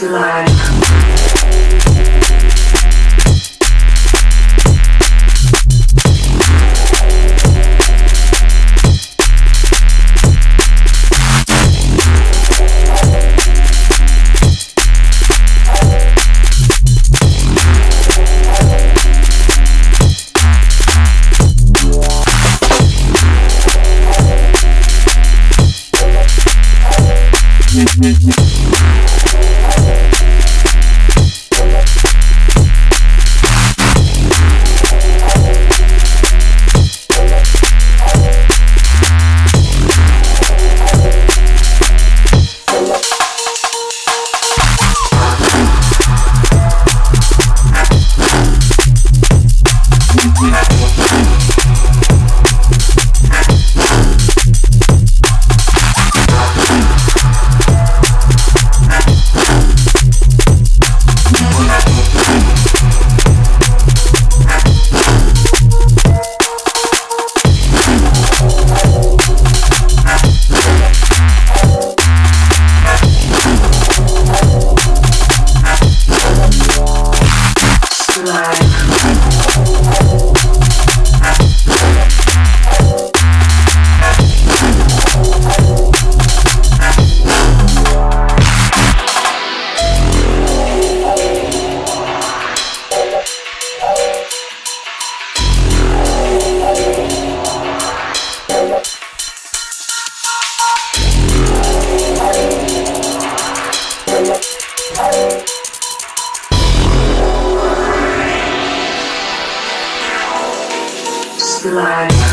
is. Thank you. Yeah. Alive.